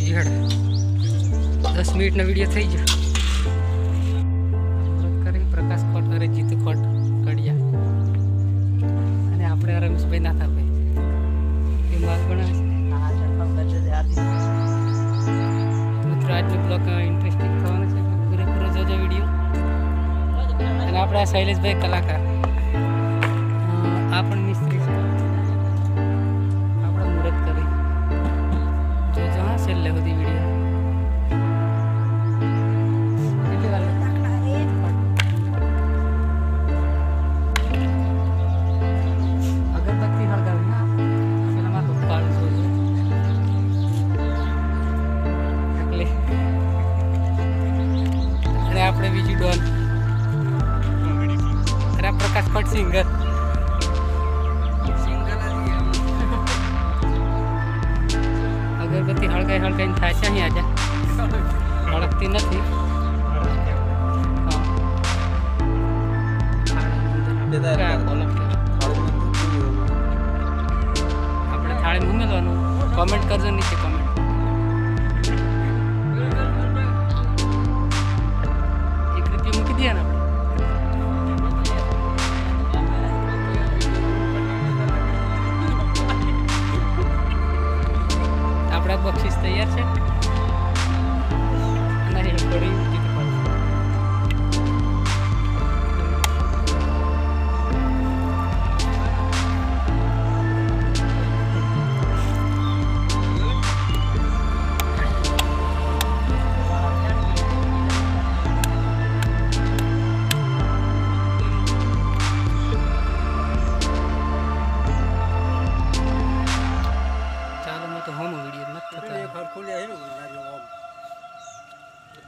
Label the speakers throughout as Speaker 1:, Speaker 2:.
Speaker 1: ગયો હેડ દસ મિનિટનો વીડિયો થઈ ગયો. પ્રકાશ ખોટ અરે જીતુ ખોટ કડિયા અને આપણે રમેશભાઈ નાથાભાઈ. એ એમ બનાવે છે. મિત્રો, આજનો બ્લોગ ઇન્ટરેસ્ટિંગ થવાનો છે. પૂરેપૂરો જોજો વીડિયો. અને આપણે શૈલેષભાઈ કલાકાર. આ પણ અને આપણે બીજું ડોન અને આ પ્રકાશ ભટ્ટ સિંગર અગરબત્તી હળગાઈ હળગાઈને થાય છે અહીં આજે હળગતી નથી હા આપણે થાળી ઉમેરવાનું કોમેન્ટ કરજો નીચે કોમેન્ટ રૂપિયા ને આપણે બક્ષીસ તૈયાર છે અને એ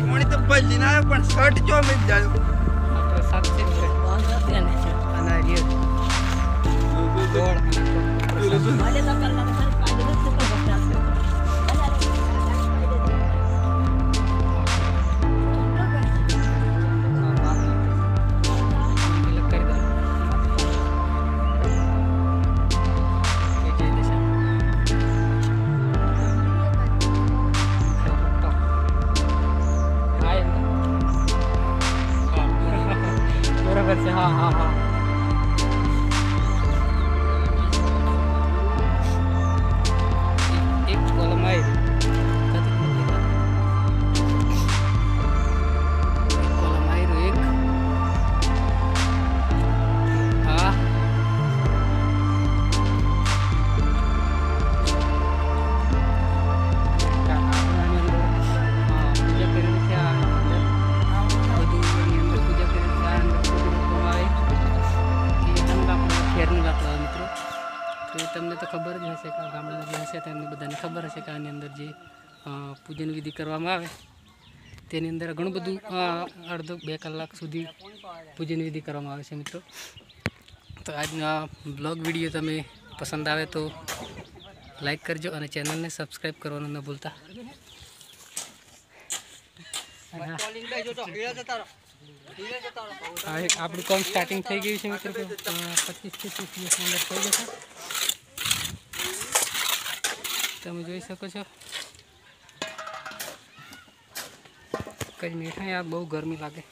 Speaker 1: પાંચ.
Speaker 2: પણ શર્ટ જો મે જાયો
Speaker 1: આપણે સાત છે છે. અને પ્રસાદ. હા, 好好好。મિત્રો તો એ તમને તો ખબર જ હશે કે આ ગામડાના જે હશે તેમને બધાને ખબર હશે કે આની અંદર જે અ, પૂજન વિધિ કરવામાં આવે તેની અંદર ઘણું બધું અ, અડધો બે કલાક સુધી પૂજન વિધિ કરવામાં આવે છે મિત્રો તો આજનો આ બ્લોગ વિડીયો તમે પસંદ આવે તો લાઈક કરજો અને ચેનલને સબસ્ક્રાઈબ કરવાનું ન ભૂલતા અને આ- હા એક આપણું કામ સ્ટાર્ટિંગ થઈ ગયું છે મિત્રો. પચીસથી ત્રીસ દિવસની અંદર થઈ જશે. તમે જોઈ શકો છો. કઈ મીઠાઈ આ બહુ ગરમી લાગે.